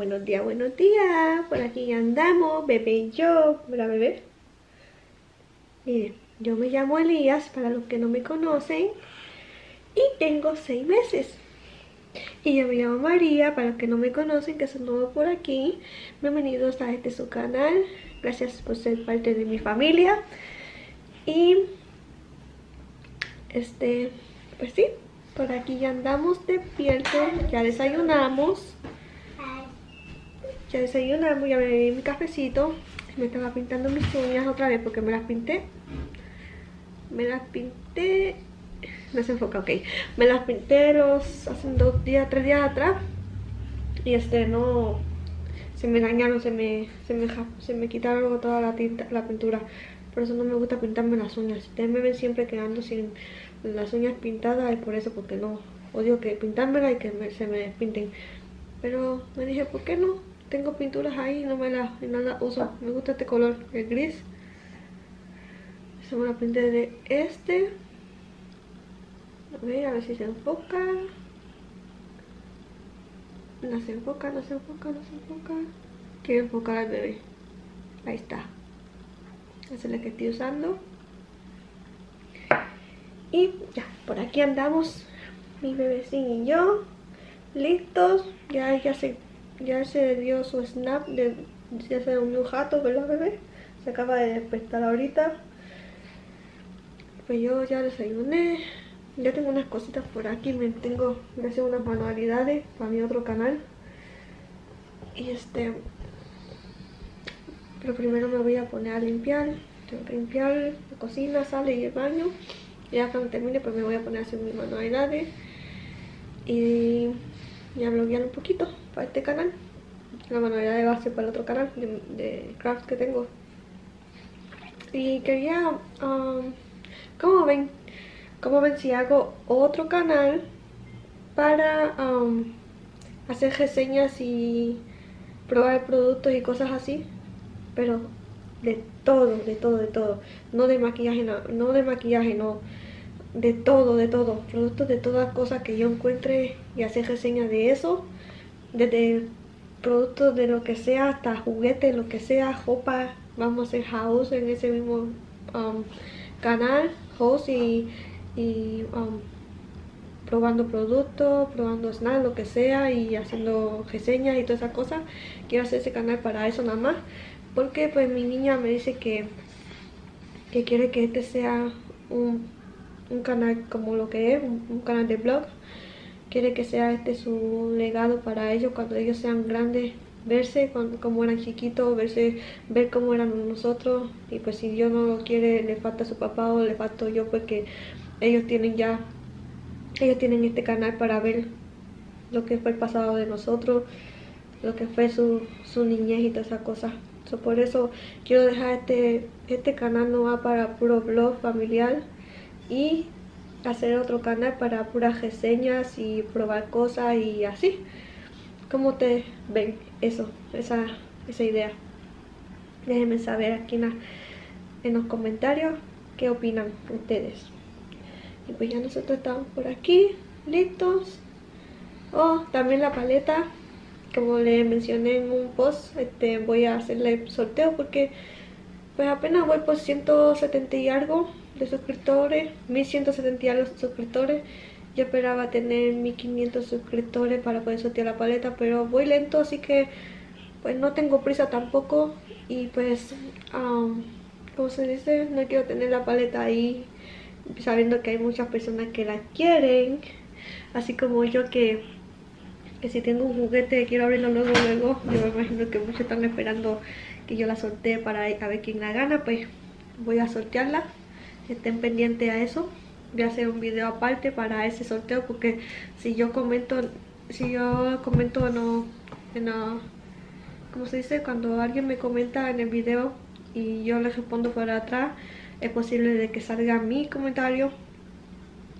Buenos días, buenos días. Por aquí andamos, bebé y yo. ¿Verdad, bebé? Miren, yo me llamo Elías, para los que no me conocen, y tengo seis meses. Y yo me llamo María, para los que no me conocen, que son nuevos por aquí. Bienvenidos a este su canal. Gracias por ser parte de mi familia. Y este, pues sí, por aquí ya andamos despiertos, ya desayunamos. Ya desayunamos, ya me bebí mi cafecito. Me estaba pintando mis uñas otra vez porque me las pinté. Me las pinté. No se enfoca, ok. Me las pinté los hace dos días, tres días atrás. Y este no. Se me dañaron, se me, se me, se me quitaron toda la tinta, la pintura. Por eso no me gusta pintarme las uñas. Ustedes me ven siempre quedando sin las uñas pintadas. Es por eso, porque no. Odio que pintármela y que se me despinten. Pero me dije, ¿por qué no? Tengo pinturas ahí y no me las y no las uso. Me gusta este color, el gris. Eso me la pinté de este. A ver, a ver si se enfoca. No se enfoca, no se enfoca, no se enfoca. Quiero enfocar al bebé. Ahí está. Esa es la que estoy usando. Y ya, por aquí andamos. Mi bebecín y yo. Listos. Ya, ya se ya se dio su snap, de, ya se durmió un jato, ¿verdad bebé? Se acaba de despertar ahorita. Pues yo ya desayuné. Ya tengo unas cositas por aquí, me tengo que hacer unas manualidades para mi otro canal. Y este... Pero primero me voy a poner a limpiar. Tengo que limpiar la cocina, sala y el baño. Ya cuando termine pues me voy a poner a hacer mis manualidades. Y y a bloguear un poquito para este canal. La manualidad de base para el otro canal de, de craft que tengo. Y quería, um, ¿cómo ven? ¿Cómo ven si hago otro canal para um, hacer reseñas y probar productos y cosas así? Pero de todo, de todo, de todo. No de maquillaje, no, no de maquillaje, no de todo, de todo, productos de todas cosas que yo encuentre y hacer reseñas de eso, desde productos de lo que sea hasta juguetes, lo que sea, ropa, vamos a hacer house en ese mismo um, canal, house y, y um, probando productos, probando snacks, lo que sea y haciendo reseñas y todas esas cosas. Quiero hacer ese canal para eso nada más, porque pues mi niña me dice que, que quiere que este sea un un canal como lo que es, un, canal de blog. Quiere que sea este su legado para ellos cuando ellos sean grandes, verse como eran chiquitos, verse, ver cómo eran nosotros. Y pues si Dios no lo quiere, le falta a su papá o le falto yo, porque ellos tienen ya, ellos tienen este canal para ver lo que fue el pasado de nosotros, lo que fue su, su niñez y todas esas cosas. So, por eso quiero dejar este, este canal no va para puro blog familiar y hacer otro canal para puras reseñas y probar cosas y así. ¿Cómo te ven eso, esa, esa idea? Déjenme saber aquí en, en los comentarios qué opinan ustedes. Y pues ya nosotros estamos por aquí, listos. Oh, también la paleta, como les mencioné en un post, este, voy a hacerle sorteo porque pues apenas voy por 170 y algo de suscriptores, 1170 y algo suscriptores. Yo esperaba tener 1500 suscriptores para poder sortear la paleta, pero voy lento, así que pues no tengo prisa tampoco. Y pues, um, como se dice, no quiero tener la paleta ahí sabiendo que hay muchas personas que la quieren. Así como yo que, que si tengo un juguete quiero abrirlo luego, luego. Yo me imagino que muchos están esperando que yo la sortee para a ver quién la gana. Pues voy a sortearla. Estén pendientes a eso. Voy a hacer un video aparte para ese sorteo porque si yo comento, si yo comento no, no, como se dice, cuando alguien me comenta en el video y yo le respondo por atrás, es posible de que salga mi comentario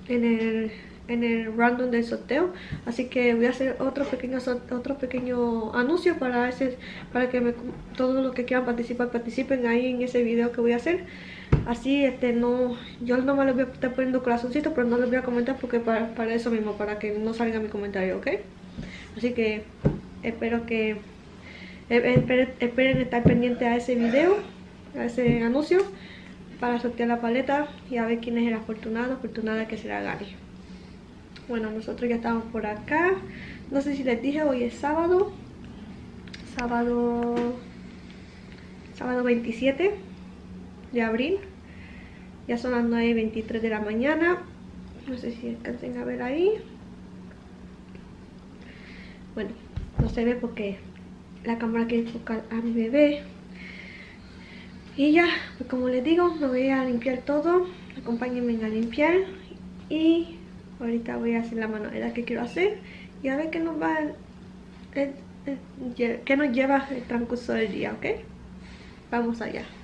en el, en el random del sorteo. Así que voy a hacer otro pequeño, otro pequeño anuncio para, ese, para que todos los que quieran participar participen ahí en ese video que voy a hacer. Así, este, no, yo nomás les voy a estar poniendo corazoncito, pero no les voy a comentar porque para, para eso mismo, para que no salga mi comentario, ¿ok? Así que espero que eh, esperen, esperen estar pendientes a ese video, a ese anuncio, para sortear la paleta y a ver quién es el afortunado, afortunada que será Gary. Bueno, nosotros ya estamos por acá. No sé si les dije, hoy es sábado. Sábado. Sábado 27 de abril. Ya son las 9.23 de la mañana. No sé si alcancen a ver ahí. Bueno, no se ve porque la cámara quiere enfocar a mi bebé. Y ya, pues como les digo, me voy a limpiar todo. Acompáñenme a limpiar. Y ahorita voy a hacer la manualidad que quiero hacer. Y a ver qué nos va. eh, eh, lle- qué nos lleva el transcurso del día, ¿ok? Vamos allá.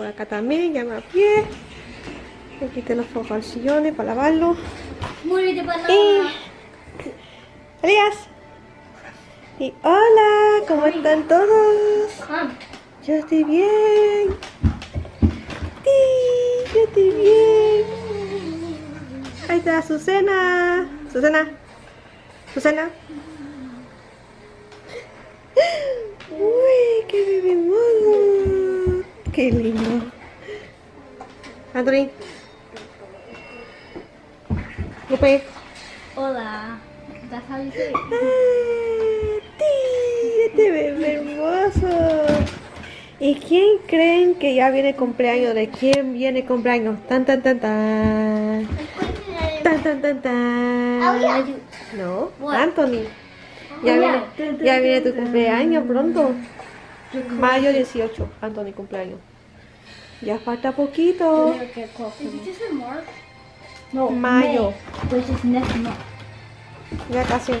Por acá también, ya me apié. Le quité los sillones para lavarlo. Muri de banana. Y... Elías. Y hola, ¿cómo están todos? Come. Yo estoy bien. Sí, yo estoy bien. Ahí está Susana. Susana. Susana. Uy, qué bebé mono. Qué lindo. Anthony. Lupe. Hola. It. ¡Ah! ¡Tí! Este bebé hermoso. ¿Y quién creen que ya viene cumpleaños? ¿De quién viene cumpleaños? Tan tan tan tan. Tan tan tan tan. No? Anthony. Ya viene, ya viene tu cumpleaños pronto. Mayo 18, Anthony cumpleaños. Ya falta poquito. No, Mayo. May, which is next month. Ya casi.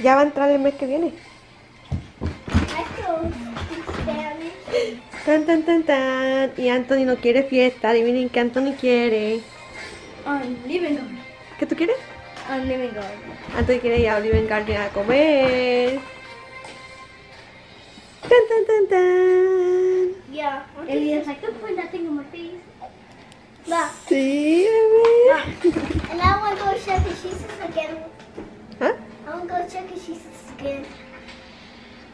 Ya va a entrar el mes que viene. Tan tan tan tan. Y Anthony no quiere fiesta. Adivinen qué Anthony quiere. Garden. ¿Qué tú quieres? On Living Garden. Anthony quiere ir a Olive Garden a comer. Tan, tan, tan, tan. Yeah. Elia's like, don't put that thing on my face. Look. Sí, bebé. And I want to go check if she's again. ¿Ah? I want to go check if she's again.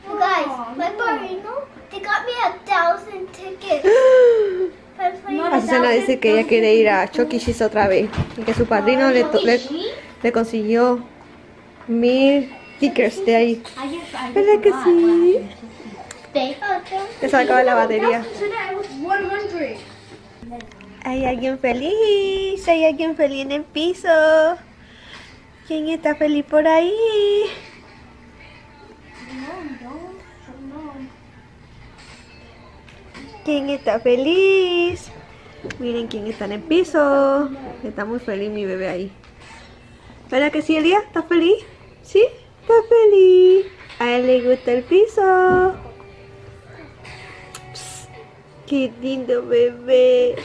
You guys, my Barino, they got me a thousand tickets. a dice que ella quiere ir a otra vez. Y que su padrino le, le, le consiguió mil stickers de ahí. ¿Verdad que sí? Ya se acaba la batería. Hay alguien feliz, hay alguien feliz en el piso. ¿Quién está feliz por ahí? ¿Quién está feliz? Miren quién está en el piso. Está muy feliz mi bebé ahí. ¿Verdad que sí, Elia? ¿Estás feliz? ¿Sí? ¿Está feliz? A él le gusta el piso. Psst, ¡Qué lindo bebé!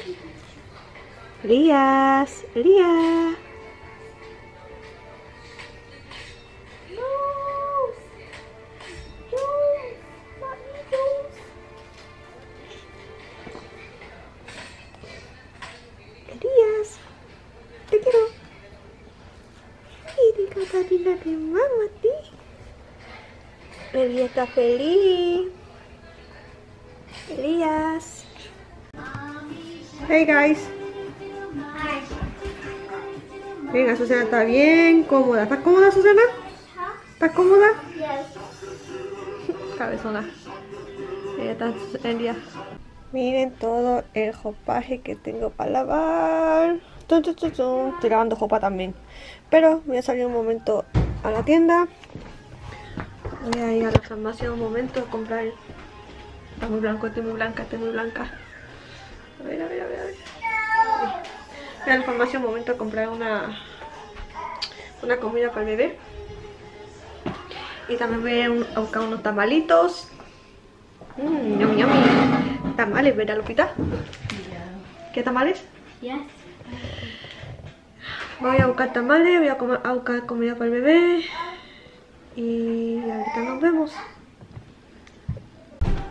Elías, Elías. Elías, te quiero. Y digo, Karina, te amo a ti. Elías está feliz. Guys. Venga, Susana está bien cómoda. ¿Estás cómoda, Susana? ¿Estás cómoda? Cabezona. Ella está día. Miren todo el jopaje que tengo para lavar. Estoy lavando jopa también. Pero voy a salir un momento a la tienda. Voy a ir a la farmacia un momento a comprar. Está muy blanco, estoy muy blanca, estoy muy blanca. A ver, a ver, a ver, a ver. Voy a la farmacia un momento a comprar una, una comida para el bebé. Y también voy a, buscar unos tamalitos. Mmm, yummy, yummy. Tamales, ¿verdad, Lupita? ¿Qué tamales? Yes. Voy a buscar tamales, voy a, comer- a buscar comida para el bebé. Y ahorita nos vemos.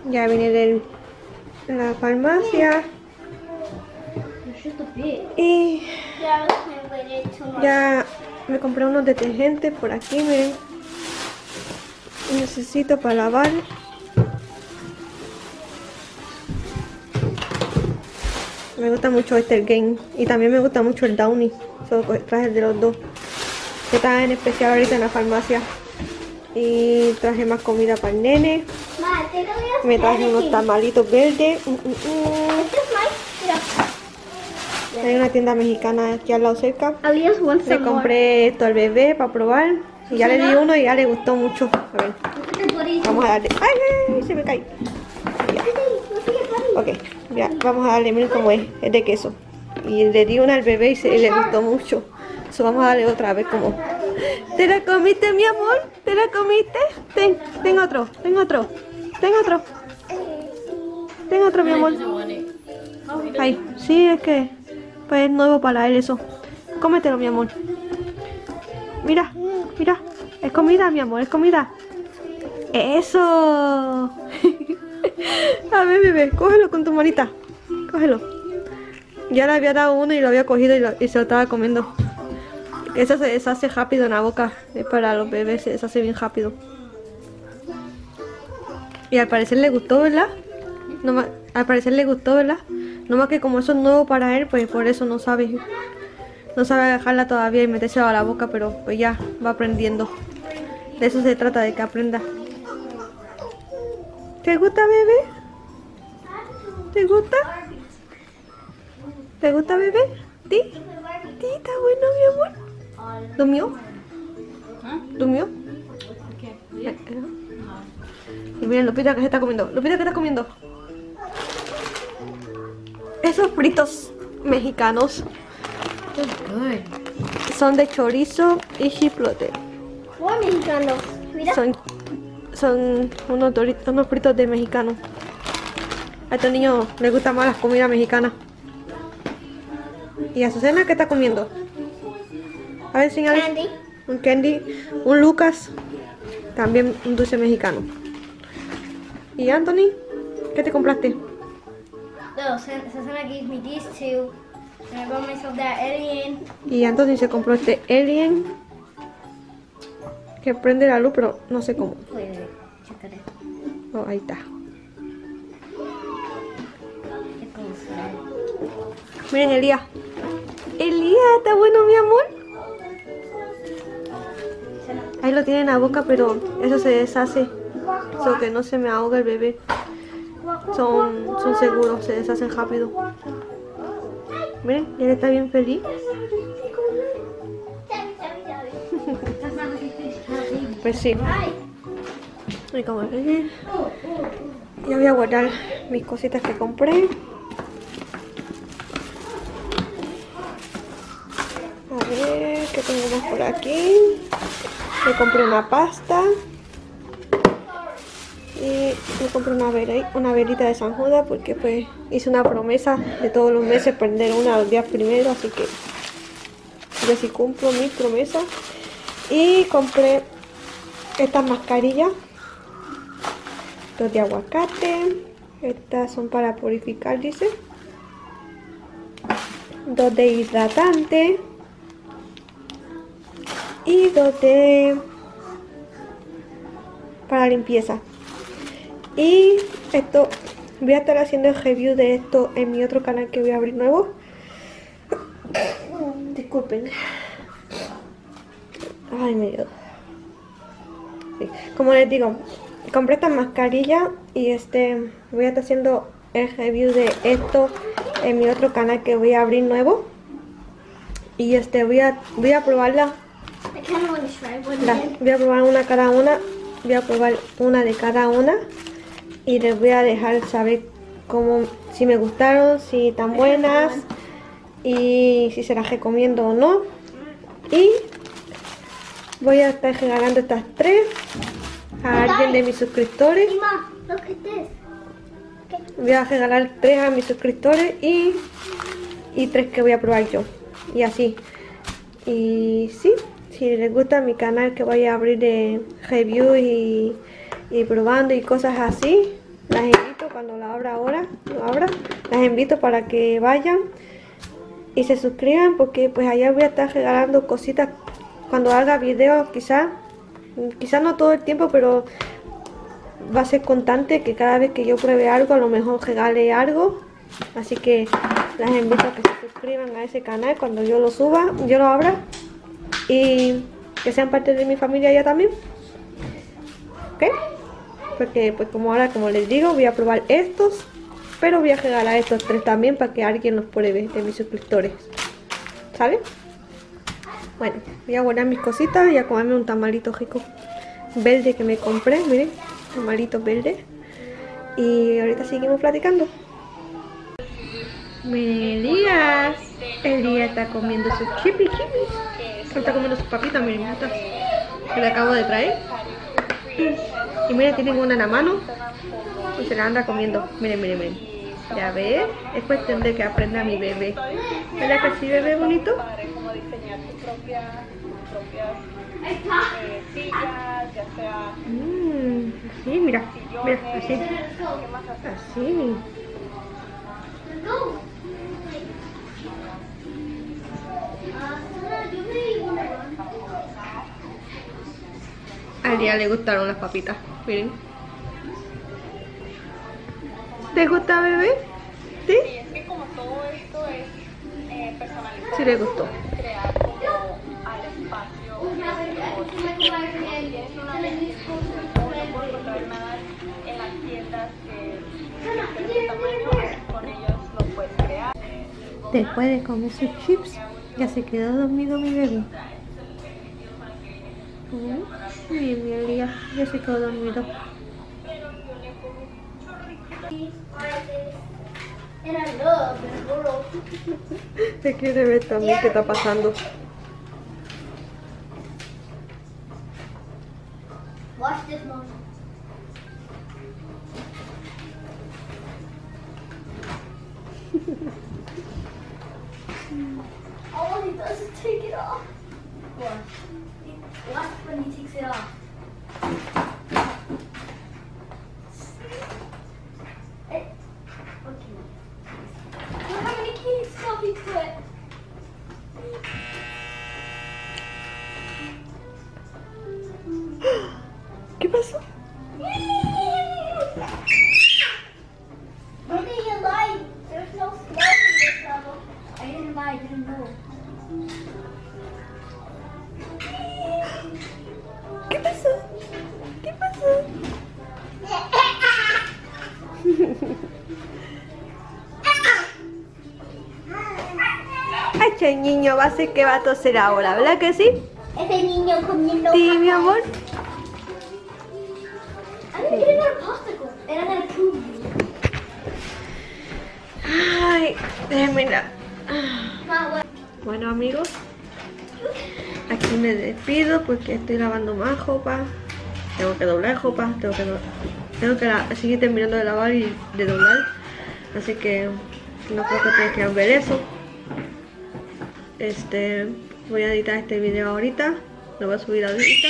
Ya vine de la farmacia. Y ya me compré unos detergentes por aquí, miren. Necesito para lavar. Me gusta mucho este el Game y también me gusta mucho el Downy. Solo co- traje el de los dos. Que está en especial ahorita en la farmacia. Y traje más comida para el nene. Ma, Me traje unos tamalitos verdes. Mm, mm, mm. This is mine. Mira. Hay una tienda mexicana aquí al lado cerca. Le compré esto al bebé para probar. Y ya le di uno y ya le gustó mucho. A ver, buddies. vamos a darle. ¡Ay! Se me cae. Buddy. Ok, ya, vamos a darle, miren cómo es. Es de queso. Y le di una al bebé y, se, y le gustó mucho. So, vamos a darle otra vez como. ¿Te la comiste, mi amor? ¿Te la comiste? Ten, ten otro, ten otro, ten otro. Ten otro, mi amor. Ay, sí, es que pues es nuevo para él eso. Cómetelo, mi amor. Mira, mira. Es comida, mi amor, es comida. Eso. A ver, bebé, cógelo con tu manita. Cógelo. Ya le había dado uno y lo había cogido y, se lo estaba comiendo. Eso se deshace rápido en la boca. Es para los bebés, se deshace bien rápido. Y al parecer le gustó, ¿verdad? Al parecer le gustó, ¿verdad? No más que como eso es nuevo para él, pues por eso no sabe. No sabe dejarla todavía y metérsela a la boca, pero pues ya va aprendiendo. De eso se trata, de que aprenda. ¿Te gusta, bebé? ¿Te gusta? ¿Te gusta, bebé? ¿Sí? ¿Sí? ¿Está bueno, mi amor? ¿Durmió? ¿Durmió? Y miren, Lupita, que se está comiendo? Lupita, ¿qué está comiendo? Esos fritos mexicanos son de chorizo y chiplote. More mexicanos. Mira. Son, son unos, doritos, unos fritos de mexicano. A estos niños les gusta más la comida mexicana. ¿Y a Susana qué está comiendo? A ver. Candy. Un candy. Un Lucas. También un dulce mexicano. ¿Y Anthony? ¿Qué te compraste? Gave me these two. And I bought myself that alien. Y Anthony se compró este Alien que prende la luz, pero no sé cómo. Oh, ahí está. Miren, Elías. Elías, ¿está bueno, mi amor? Ahí lo tiene en la boca, pero eso se deshace. So que no se me ahoga el bebé. Son, son seguros, se deshacen rápido. Miren, él está bien feliz. Pues sí. Y como ya voy a guardar mis cositas que compré. A ver, ¿qué tenemos por aquí? Me compré una pasta. Y me compré una, vela- una velita de San Judas porque pues hice una promesa de todos los meses prender una los días primero, así que yo sí cumplo mis promesas. Y compré estas mascarillas. Dos de aguacate. Estas son para purificar, dice. Dos de hidratante. Y dos de... Para limpieza. Y esto... Voy a estar haciendo el review de esto en mi otro canal que voy a abrir nuevo. Disculpen. Ay, me dio. Sí. Como les digo, compré esta mascarilla y este voy a estar haciendo el review de esto en mi otro canal que voy a abrir nuevo. Y este voy a voy a probarla. La- voy a probar una cada una. Voy a probar una de cada una. Y les voy a dejar saber cómo, si me gustaron, si están buenas y si se las recomiendo o no. Y voy a estar regalando estas tres a alguien de mis suscriptores. Voy a regalar tres a mis suscriptores y, y tres que voy a probar yo. Y así. Y sí, si les gusta mi canal que voy a abrir de review y, y probando y cosas así, las invito cuando la abra ahora, lo abra, las invito para que vayan y se suscriban porque pues allá voy a estar regalando cositas cuando haga videos quizás, quizás no todo el tiempo, pero va a ser constante que cada vez que yo pruebe algo a lo mejor regale algo así que las invito a que se suscriban a ese canal cuando yo lo suba yo lo abra y que sean parte de mi familia ya también ¿ok? Porque pues como ahora como les digo voy a probar estos pero voy a regalar estos tres también para que alguien los pruebe de mis suscriptores ¿sale? bueno voy a guardar mis cositas y a comerme un tamalito rico verde que me compré, miren, tamalito verde. Y ahorita seguimos platicando. Miren, Elías. Elías está comiendo sus chipi chipis. Está comiendo sus papitas, miren, que le acabo de traer. Y miren, tienen una en la mano. Y se la anda comiendo. Miren, miren, miren. Ya ves, es cuestión de que aprenda mi bebé. ¿Verdad que sí, bebé bonito? como diseñar tus propias, así, mira, mira, así. Así. Go. Uh, Sana, do you really want to run? A Elías le gustaron las papitas, miren. ¿Te gusta, bebé? ¿Sí? Y es que como todo esto es eh, personalizado, Sí le gustó. crear como al espacio tienes una alergia o no puedes encontrar nada en las tiendas que, que estén de tu tamaño, pues con ellos lo puedes crear. Después de comer sus chips, ya se quedó dormido mi bebé. Mm, Bien, mi Elías, ya se quedó dormido. And I love this world. Se quiere ver también qué está pasando. Watch this, mom. All he does is take it off. Watch. Watch when El niño va a ser que va a toser ahora, ¿verdad que sí? Ese niño comiendo. Sí, mi amor. Ay, Mom, what? Bueno amigos, aquí me despido porque estoy lavando más ropa. Tengo que doblar ropa, tengo que, tengo que seguir terminando de lavar y de doblar. Así que no creo que ustedes quieran ver eso. Este, voy a editar este video ahorita, lo voy a subir ahorita.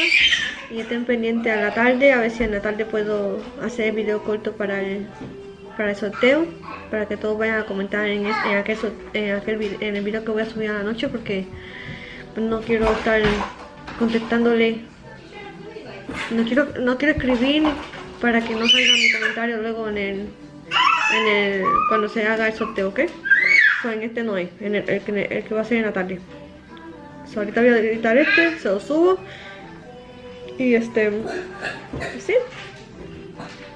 Y estén pendientes a la tarde, a ver si en la tarde puedo hacer video corto para el, para el sorteo, para que todos vayan a comentar en, en aquel, en, aquel en el video que voy a subir a la noche, porque no quiero estar contestándole, no quiero, no quiero escribir para que no salga mi comentario luego en el cuando se haga el sorteo, ¿ok? En este no hay, en el, el que, el que va a ser en la tarde. Ahorita voy a editar este, se lo subo. Y este, sí.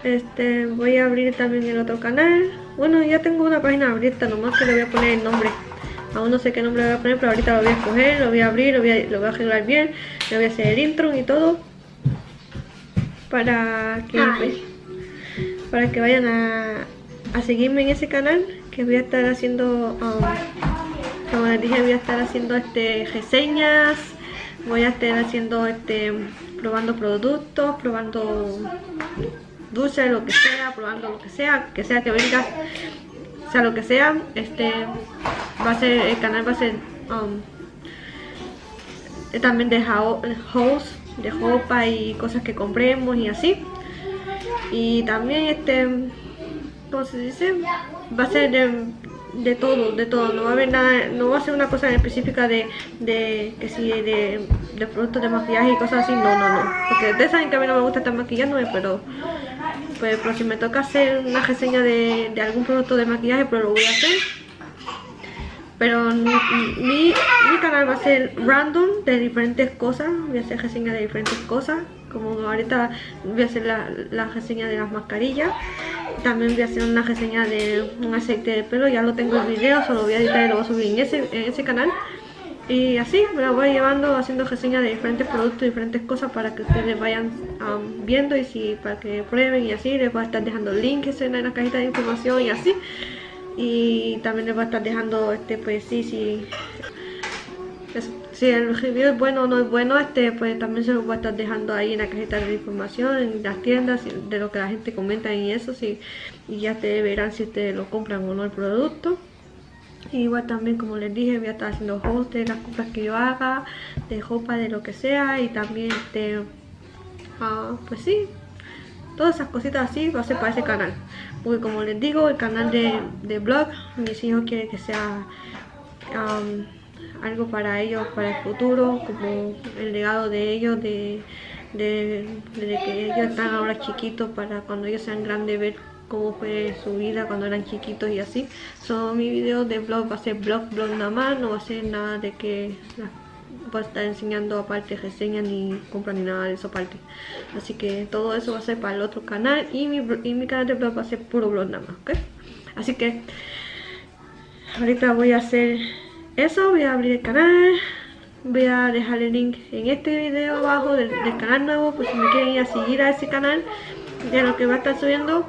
Este, voy a abrir también el otro canal. Bueno, ya tengo una página abierta, nomás que le voy a poner el nombre. Aún no sé qué nombre le voy a poner, pero ahorita lo voy a escoger, lo voy a abrir, lo voy a, lo voy a arreglar bien. Le voy a hacer el intro y todo. Para que, pues, para que vayan a, a seguirme en ese canal. Que voy a estar haciendo, um, como les dije, voy a estar haciendo este reseñas. Voy a estar haciendo este probando productos, probando dulce, lo que sea, probando lo que sea, que sea que venga, sea lo que sea, este va a ser, el canal va a ser um, también de hauls, de ropa y cosas que compremos y así. Y también este, ¿cómo se dice? Va a ser de, de todo, de todo, no va a haber nada, no va a ser una cosa específica de, de que si de, de productos de maquillaje y cosas así, no, no, no. Porque ustedes saben que a mí no me gusta estar maquillándome, pero pues, pero si me toca hacer una reseña de, de algún producto de maquillaje, pero lo voy a hacer. Pero mi, mi, canal va a ser random de diferentes cosas. Voy a hacer reseña de diferentes cosas. Como ahorita voy a hacer la, la reseña de las mascarillas. También voy a hacer una reseña de un aceite de pelo. Ya lo tengo en video, solo voy a editar y lo voy a subir en ese, en ese canal. Y así me la voy llevando haciendo reseñas de diferentes productos, diferentes cosas para que ustedes vayan um, viendo y si para que prueben y así. Les voy a estar dejando links en la cajita de información y así. Y también les voy a estar dejando este pues sí, sí. si el review es bueno o no es bueno, este pues también se los voy a estar dejando ahí en la cajita de información, en las tiendas, de lo que la gente comenta y eso, sí, y ya ustedes verán si ustedes lo compran o no el producto. Y igual también como les dije voy a estar haciendo host de las compras que yo haga, de ropa, de lo que sea y también este ah, pues sí, todas esas cositas así va a ser para ese canal. Porque como les digo, el canal de, de blog, mis hijos quieren que sea am, algo para ellos, para el futuro, como el legado de ellos, de, de, que ellos están ahora chiquitos para cuando ellos sean grandes ver cómo fue su vida cuando eran chiquitos y así. Son mi video de blog va a ser blog, blog nada más, no va a ser nada de que voy a estar enseñando aparte reseñas ni compras ni nada de eso aparte. Así que todo eso va a ser para el otro canal y mi, y mi canal de blog va a ser puro blog nada más, ¿ok? Así que ahorita voy a hacer eso, voy a abrir el canal, voy a dejar el link en este video abajo del, canal nuevo, pues si me quieren ir a seguir a ese canal de lo que va a estar subiendo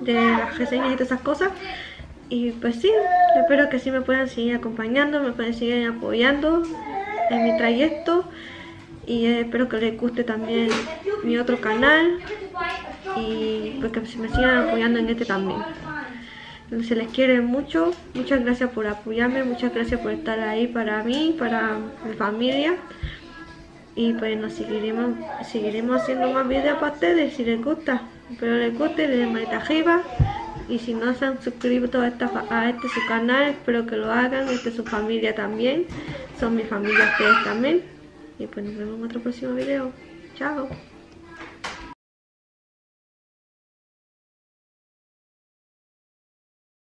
de las reseñas y todas esas cosas. Y pues sí, espero que sí me puedan seguir acompañando, me puedan seguir apoyando en mi trayecto. Y espero que les guste también mi otro canal. Y pues que me sigan apoyando en este también. Se les quiere mucho. Muchas gracias por apoyarme, muchas gracias por estar ahí para mí, para mi familia. Y pues nos seguiremos, seguiremos haciendo más videos para ustedes si les gusta. Espero les guste, le den manita arriba. Y si no se han suscrito a, esta, a este su canal, espero que lo hagan. Este es su familia también. Son mi familia ustedes también. Y pues nos vemos en otro próximo video. Chao.